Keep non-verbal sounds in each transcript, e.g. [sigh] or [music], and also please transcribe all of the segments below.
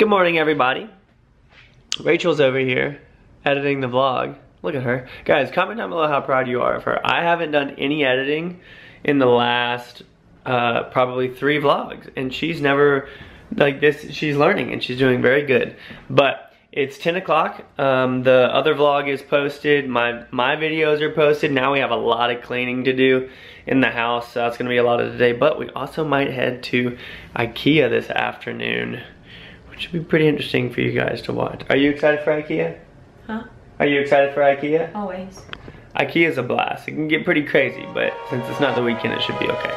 Good morning, everybody. Rachel's over here editing the vlog. Look at her. Guys, comment down below how proud you are of her. I haven't done any editing in the last uh, probably three vlogs, and she's never, like this, she's learning and she's doing very good. But it's 10 o'clock. Um, the other vlog is posted. My, my videos are posted. Now we have a lot of cleaning to do in the house. So that's gonna be a lot of today. But we also might head to Ikea this afternoon, should be pretty interesting for you guys to watch. Are you excited for Ikea? Huh? Are you excited for Ikea? Always. Ikea is a blast. It can get pretty crazy, but since it's not the weekend, it should be okay.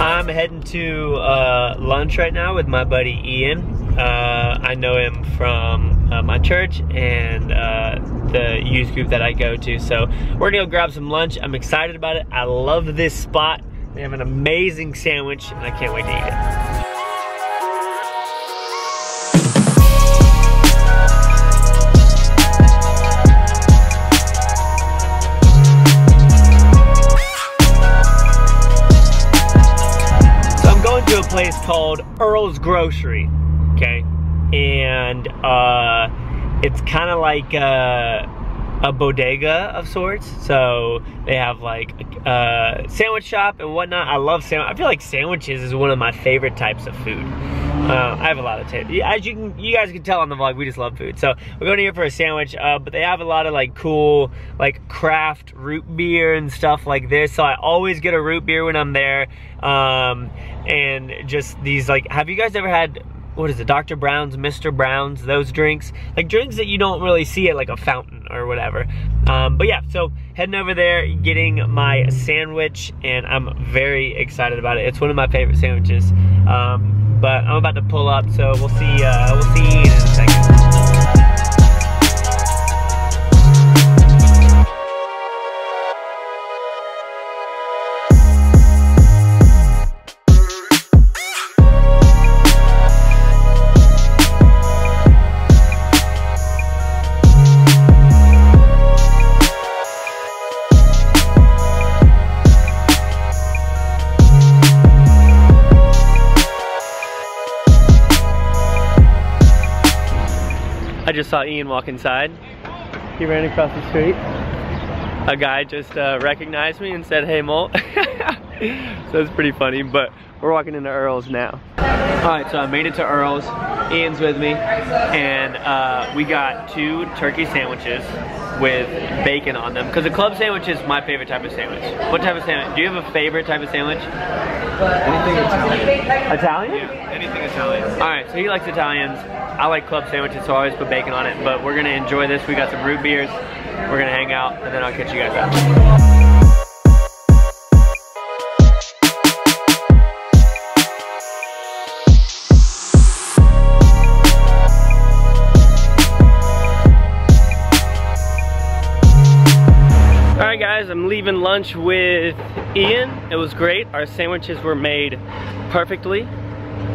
I'm heading to uh, lunch right now with my buddy Ian. Uh, I know him from uh, my church and uh, the youth group that I go to. So we're gonna go grab some lunch. I'm excited about it. I love this spot. They have an amazing sandwich and I can't wait to eat it. So I'm going to a place called Earl's Grocery, okay? And uh, it's kind of like a, a bodega of sorts. So they have like a sandwich shop and whatnot. I love sandwich. I feel like sandwiches is one of my favorite types of food. Uh, I have a lot of taste. As you can, you guys can tell on the vlog, we just love food. So we're going here for a sandwich, uh, but they have a lot of like cool, like craft root beer and stuff like this. So I always get a root beer when I'm there. Um, and just these like, have you guys ever had what is it, Dr. Brown's, Mr. Brown's, those drinks. Like drinks that you don't really see at like a fountain or whatever. Um, but yeah, so heading over there, getting my sandwich, and I'm very excited about it. It's one of my favorite sandwiches. Um, but I'm about to pull up, so we'll see, uh, we'll see in a second. Just saw Ian walk inside. He ran across the street. A guy just uh, recognized me and said, hey, Molt. [laughs] so it's pretty funny, but we're walking into Earl's now. All right, so I made it to Earl's. Ian's with me, and uh, we got two turkey sandwiches with bacon on them. Because a club sandwich is my favorite type of sandwich. What type of sandwich? Do you have a favorite type of sandwich? Anything Italian. Italian? Yeah, anything Italian. All right, so he likes Italians. I like club sandwiches, so I always put bacon on it. But we're gonna enjoy this. We got some root beers. We're gonna hang out, and then I'll catch you guys up. All right, guys, I'm leaving lunch with Ian. It was great. Our sandwiches were made perfectly.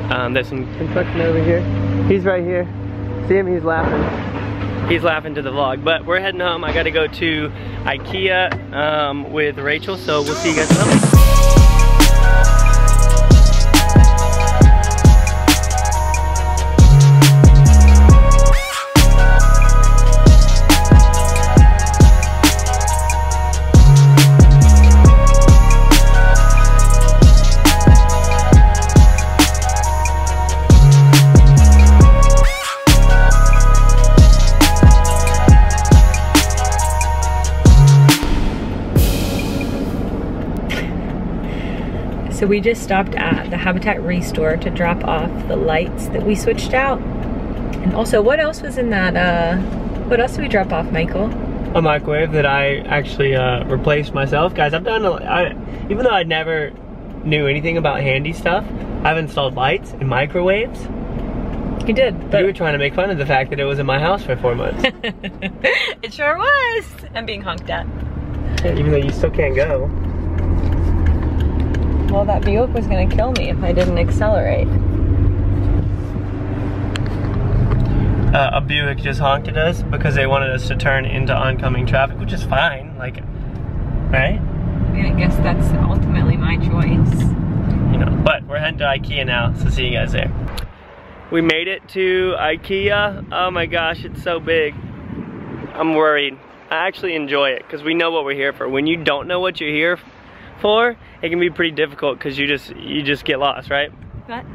Um, there's some construction over here. He's right here. See him? He's laughing. He's laughing to the vlog. But we're heading home. I got to go to IKEA um, with Rachel, so we'll see you guys. We just stopped at the Habitat Restore to drop off the lights that we switched out. And also, what else was in that, uh, what else did we drop off, Michael? a microwave that I actually uh, replaced myself. Guys, I've done, a, I, even though I never knew anything about handy stuff, I've installed lights and microwaves. You did, but you were trying to make fun of the fact that it was in my house for four months. [laughs] it sure was. I'm being honked at. even though you still can't go. Well, that Buick was gonna kill me if I didn't accelerate. Uh, a Buick just honked at us because they wanted us to turn into oncoming traffic, which is fine. Like, right? I mean, I guess that's ultimately my choice. You know, but we're heading to Ikea now, so see you guys there. We made it to Ikea. Oh my gosh, it's so big. I'm worried. I actually enjoy it because we know what we're here for. When you don't know what you're here for, it can be pretty difficult because you just you just get lost, right? What?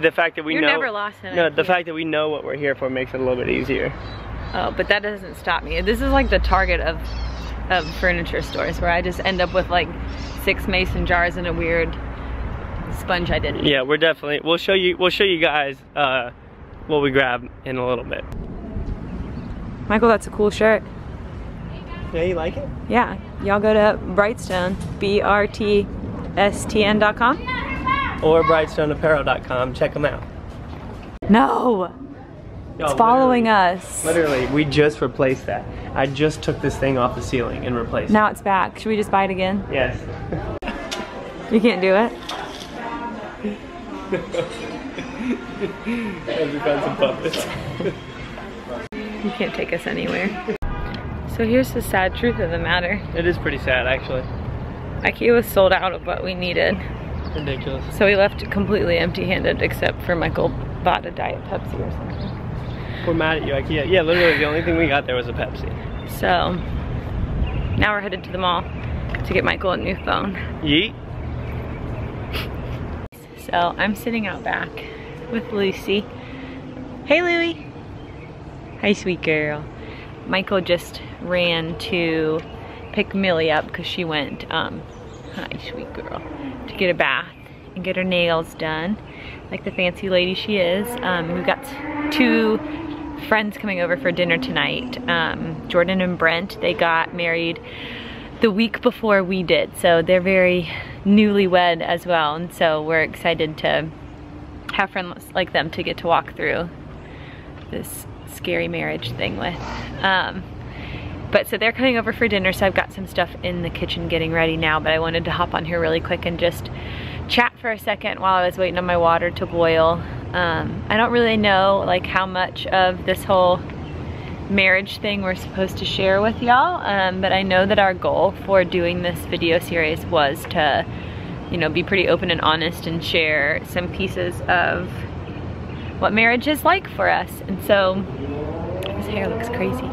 The fact that we know You're know never lost in No, the Ikea. fact that we know what we're here for makes it a little bit easier. Oh, but that doesn't stop me. This is like the target of of furniture stores where I just end up with like six mason jars and a weird sponge I didn't. Yeah, we're definitely we'll show you we'll show you guys uh, what we grab in a little bit. Michael, that's a cool shirt. Yeah, you like it? Yeah, y'all go to Brightstone, B-R-T-S-T-N dot com. Or brightstoneapparel.com. Check them out. No, it's following us. Literally, we just replaced that. I just took this thing off the ceiling and replaced Now it's back. Should we just buy it again? Yes. You can't do it. we found some puppets. You can't take us anywhere. So here's the sad truth of the matter. It is pretty sad, actually. IKEA was sold out of what we needed. Ridiculous. So we left completely empty-handed except for Michael bought a Diet Pepsi or something. We're mad at you, IKEA. Yeah, literally, the only thing we got there was a Pepsi. So now we're headed to the mall to get Michael a new phone. Yeet. So I'm sitting out back with Lucy. Hey Louie. Hi sweet girl. Michael just ran to pick Millie up because she went, um, hi sweet girl, to get a bath and get her nails done like the fancy lady she is. Um, we've got two friends coming over for dinner tonight. Um, Jordan and Brent, they got married the week before we did. So they're very newlywed as well. And so we're excited to have friends like them to get to walk through this scary marriage thing with. Um, but so they're coming over for dinner, so I've got some stuff in the kitchen getting ready now, but I wanted to hop on here really quick and just chat for a second while I was waiting on my water to boil. Um, I don't really know like how much of this whole marriage thing we're supposed to share with y'all, um, but I know that our goal for doing this video series was to, you know, be pretty open and honest and share some pieces of what marriage is like for us. And so, his hair looks crazy.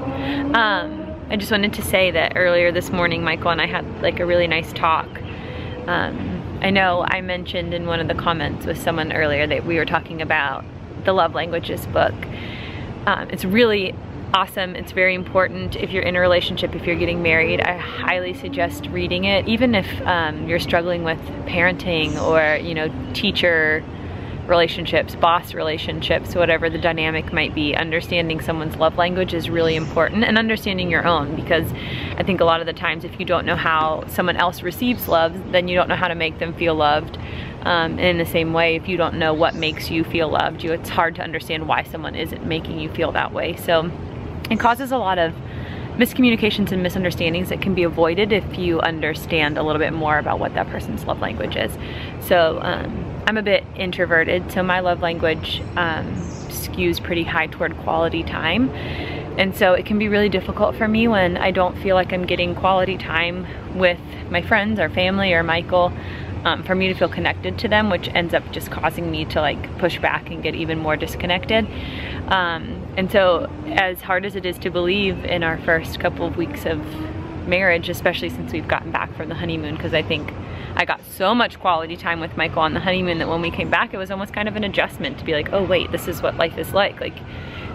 Um, I just wanted to say that earlier this morning, Michael and I had like a really nice talk. Um, I know I mentioned in one of the comments with someone earlier that we were talking about the Love Languages book. Um, it's really awesome. It's very important if you're in a relationship, if you're getting married. I highly suggest reading it, even if um, you're struggling with parenting or, you know, teacher relationships, boss relationships, whatever the dynamic might be, understanding someone's love language is really important and understanding your own because I think a lot of the times if you don't know how someone else receives love, then you don't know how to make them feel loved. Um, in the same way, if you don't know what makes you feel loved, you it's hard to understand why someone isn't making you feel that way. So it causes a lot of miscommunications and misunderstandings that can be avoided if you understand a little bit more about what that person's love language is. So um, I'm a bit introverted, so my love language um, skews pretty high toward quality time. And so it can be really difficult for me when I don't feel like I'm getting quality time with my friends or family or Michael um, for me to feel connected to them, which ends up just causing me to like push back and get even more disconnected. Um, and so as hard as it is to believe in our first couple of weeks of marriage, especially since we've gotten back from the honeymoon, because I think I got so much quality time with Michael on the honeymoon that when we came back, it was almost kind of an adjustment to be like, oh wait, this is what life is like. Like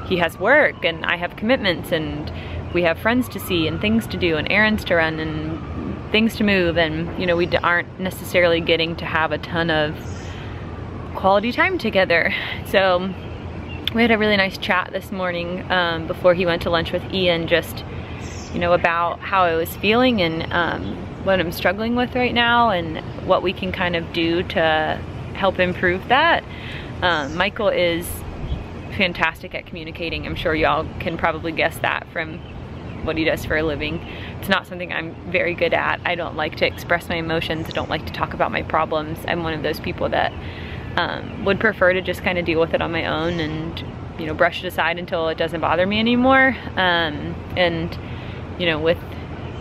he has work and I have commitments and we have friends to see and things to do and errands to run and things to move and you know we aren't necessarily getting to have a ton of quality time together. [laughs] So we had a really nice chat this morning um, before he went to lunch with Ian just you know about how I was feeling and um, what I'm struggling with right now and what we can kind of do to help improve that. Um, Michael is fantastic at communicating. I'm sure y'all can probably guess that from what he does for a living. It's not something I'm very good at. I don't like to express my emotions. I don't like to talk about my problems. I'm one of those people that um, would prefer to just kind of deal with it on my own and you know brush it aside until it doesn't bother me anymore. Um, and you know with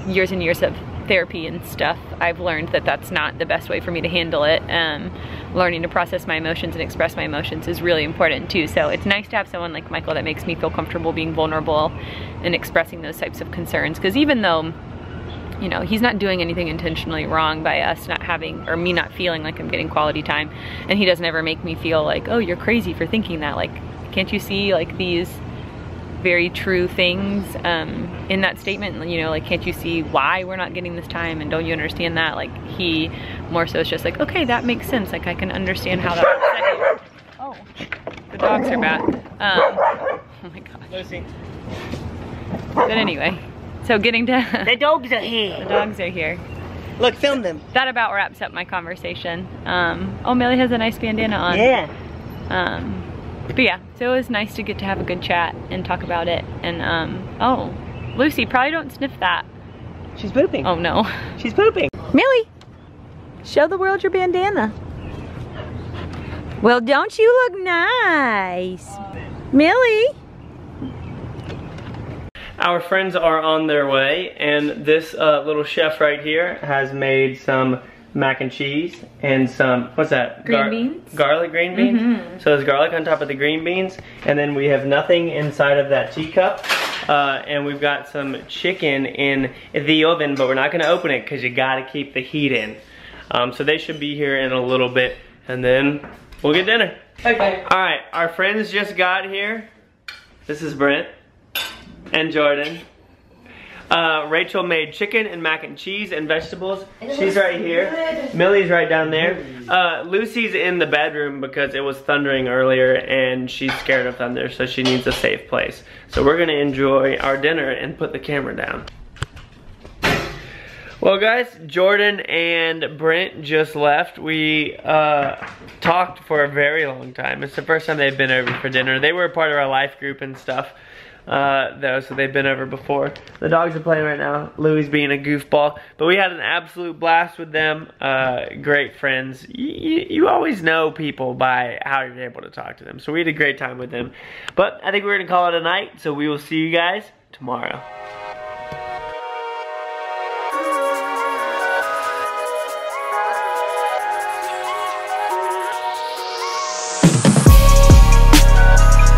years and years of therapy and stuff, I've learned that that's not the best way for me to handle it. Um, learning to process my emotions and express my emotions is really important too. So it's nice to have someone like Michael that makes me feel comfortable being vulnerable and expressing those types of concerns. Because even though you know, he's not doing anything intentionally wrong by us not having, or me not feeling like I'm getting quality time. And he doesn't ever make me feel like, oh, you're crazy for thinking that. Like, can't you see like these very true things um, in that statement? You know, like, can't you see why we're not getting this time? And don't you understand that? Like, he more so is just like, okay, that makes sense. Like, I can understand how that upset [laughs] you. Oh, the dogs are back. Um, oh my God. Lucy. But anyway, so getting to, The dogs are here. [laughs] the dogs are here. Look, film them. that about wraps up my conversation. Um, oh, Millie has a nice bandana on. Yeah. Um, but yeah, so it was nice to get to have a good chat and talk about it. And um, oh, Lucy, probably don't sniff that. She's pooping. Oh no. She's pooping. Millie, show the world your bandana. Well, don't you look nice? Millie. Our friends are on their way, and this uh, little chef right here has made some mac and cheese and some, what's that? Green beans. Garlic green beans. Mhm. So there's garlic on top of the green beans, and then we have nothing inside of that teacup. Uh, and we've got some chicken in the oven, but we're not gonna open it because you gotta keep the heat in. Um, so they should be here in a little bit, and then we'll get dinner. Okay. All right, our friends just got here. This is Brent and Jordan. Uh, Rachel made chicken and mac and cheese and vegetables. She's right here. Millie's right down there. Uh, Lucy's in the bedroom because it was thundering earlier and she's scared of thunder, so she needs a safe place. So we're gonna enjoy our dinner and put the camera down. Well guys, Jordan and Brent just left. We uh, talked for a very long time. It's the first time they've been over for dinner. They were a part of our life group and stuff uh, though, so they've been over before. The dogs are playing right now. Louie's being a goofball. But we had an absolute blast with them. Uh, great friends. You, always know people by how you're able to talk to them. So we had a great time with them. But I think we're going to call it a night, so we will see you guys tomorrow.